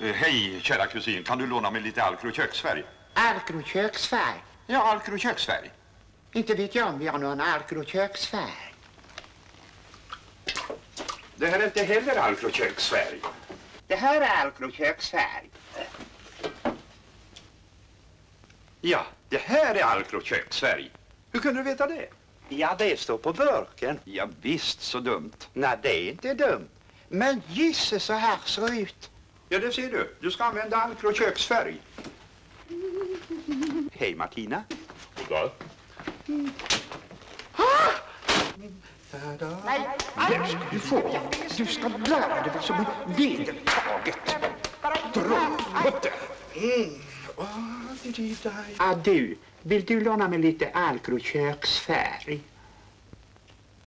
Eh, hej, kära kusin. Kan du låna mig lite Alcro köksfärg? Alcro köksfärg? Ja, Alcro köksfärg. Inte vet jag om vi har någon Alcro köksfärg. Det här är inte heller Alcro köksfärg. Det här är Alcro köksfärg. Ja, det här är Alcro köksfärg. Hur kunde du veta det? Ja, det står på burken. Ja, visst, så dumt. Nej, det är inte dumt. Men gisse så här ser ut. Ja, det ser du. Du ska använda Alcro köksfärg. Hej, Martina. Goddag. Nej, du får. Du ska lära dig vad som är vedertaget. Det. Ah, du, vill du låna mig lite Alcro köksfärg?